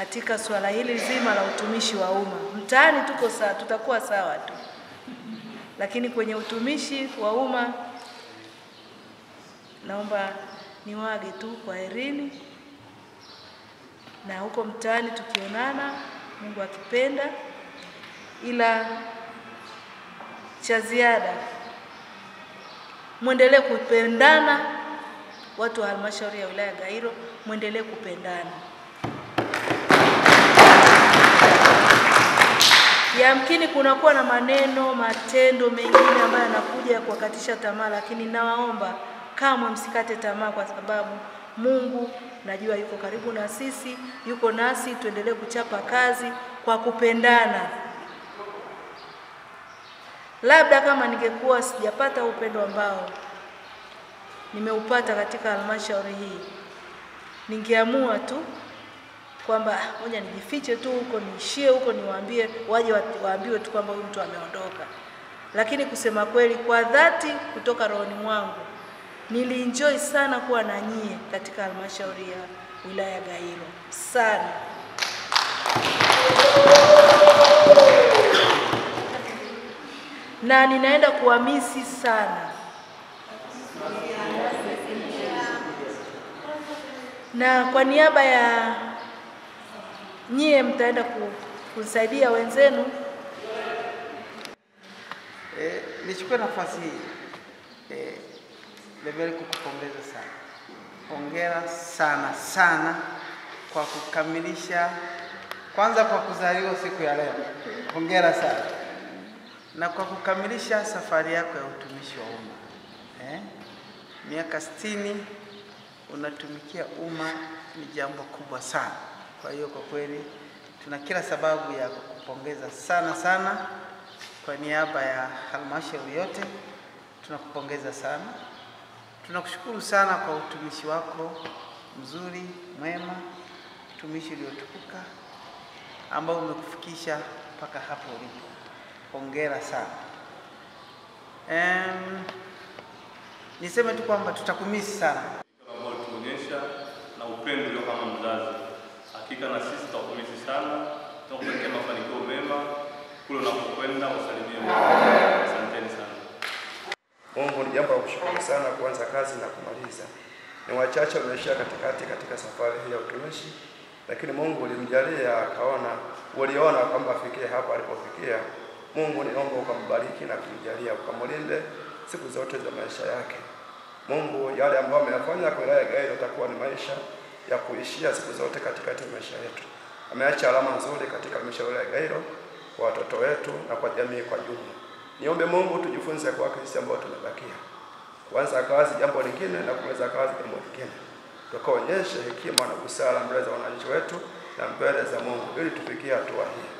katika suala hili zima la utumishi wa umma. Mtaani tuko sawa, tutakuwa sawa tu, lakini kwenye utumishi wa umma naomba niwage tu kwa herini, na huko mtaani tukionana, Mungu akipenda, ila cha ziada mwendelee kupendana, watu wa halmashauri ya wilaya Gairo, mwendelee kupendana. Yamkini kunakuwa na maneno, matendo mengine ambayo yanakuja ya kuwakatisha tamaa, lakini nawaomba kamwe msikate tamaa, kwa sababu Mungu najua yuko karibu na sisi, yuko nasi. Tuendelee kuchapa kazi kwa kupendana. Labda kama ningekuwa sijapata upendo ambao nimeupata katika halmashauri hii, ningeamua tu kwamba moja nijifiche tu huko, niishie huko, niwaambie waje waambiwe tu kwamba huyu mtu ameondoka. Lakini kusema kweli, kwa dhati kutoka rohoni mwangu, nilienjoy sana kuwa na nyie katika halmashauri ya wilaya Gairo sana. na ninaenda kuwamisi sana, na kwa niaba ya nyie mtaenda ku- kusaidia wenzenu. E, nichukue nafasi hii e, Bebeli kukupongeza sana. Hongera sana sana kwa kukamilisha, kwanza kwa kuzaliwa siku ya leo, hongera sana, na kwa kukamilisha safari yako ya utumishi wa umma eh? Miaka sitini unatumikia umma ni jambo kubwa sana. Kwa hiyo kwa kweli tuna kila sababu ya kukupongeza sana sana kwa niaba ya halmashauri yote tunakupongeza sana, tunakushukuru sana kwa utumishi wako mzuri mwema, utumishi uliotukuka ambao umekufikisha mpaka hapo ulipo. Hongera sana. Em, niseme tu kwamba tutakumisi sana. ambao tuonyesha na upendo kama mzazi. Hakika na sisi tutakumisi sana, tunakutakia mafanikio mema kule unapokwenda, usalimie Mungu. Asanteni sana. Mungu ni jambo la kushukuru sana kuanza kazi na kumaliza. Ni wachache wameishia katikati katika safari hii ya utumishi, lakini Mungu ulimjalia akaona, uliona kwamba afikie hapa alipofikia. Mungu niomba ukambariki na kumjalia ukamlinde siku zote za maisha yake. Mungu yale ambayo ameyafanya kwa wilaya ya Gairo atakuwa ni maisha ya kuishia siku zote katikati ya maisha yetu. Ameacha alama nzuri katika halmashauri ya Gairo kwa watoto wetu na kwa jamii kwa jumla. Niombe Mungu tujifunze kwake sisi ambao tumebakia, kuanza kazi jambo lingine na kumaliza kazi jambo lingine, tukaonyeshe hekima na busara mbele za wananchi wetu na mbele za Mungu ili tufikie hatua hii.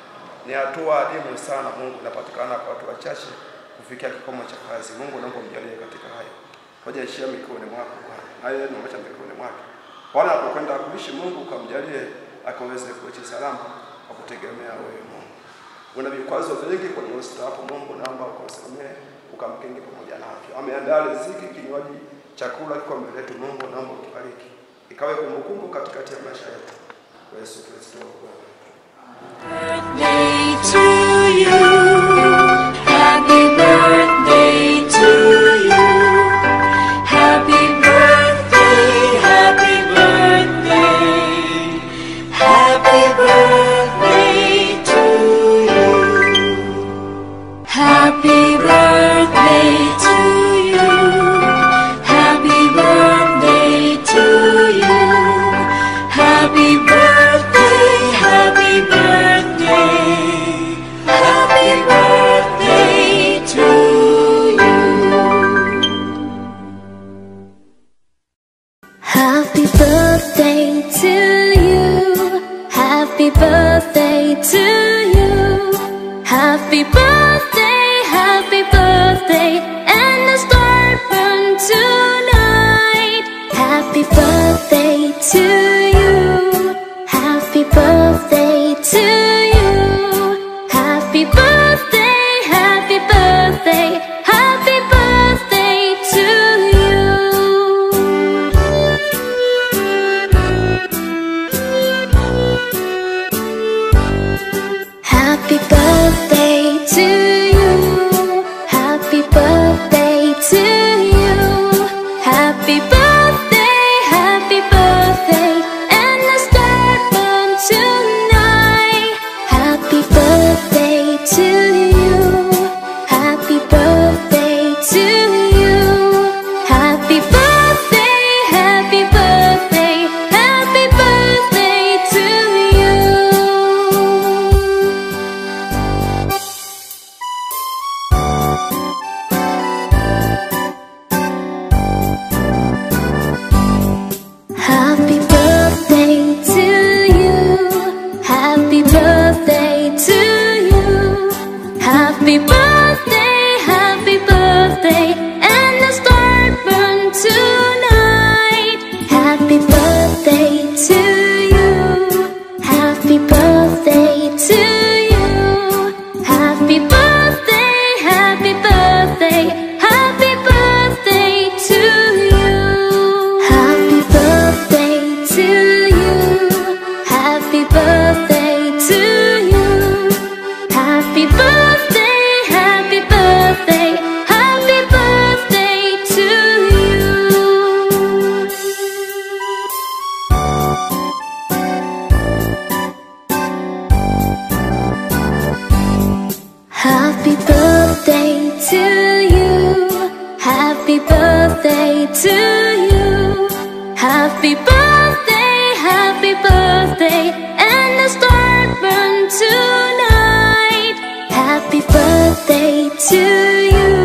Ni hatua adimu sana, Mungu inapatikana kwa watu wachache kufikia kikomo cha kazi. Mungu naomba mjalie katika hayo, hoja ishia mikononi mwako Bwana, ni nimeacha mikononi mwake Bwana, anapokwenda kuishi Mungu kamjalie akaweze kuishi salama kwa kutegemea wewe Mungu una vikwazo vingi kwenye ustaafu. Mungu naomba ukamsamehe, ukamkinge pamoja na afya. Ameandaa riziki, kinywaji, chakula kiko mbele yetu. Mungu naomba utubariki, ikawe kumbukumbu katikati ya maisha yetu. Yesu Kristo Happy birthday, happy birthday, and the star burn tonight. Happy birthday to To. birthday and the stars burn tonight. Happy birthday to you.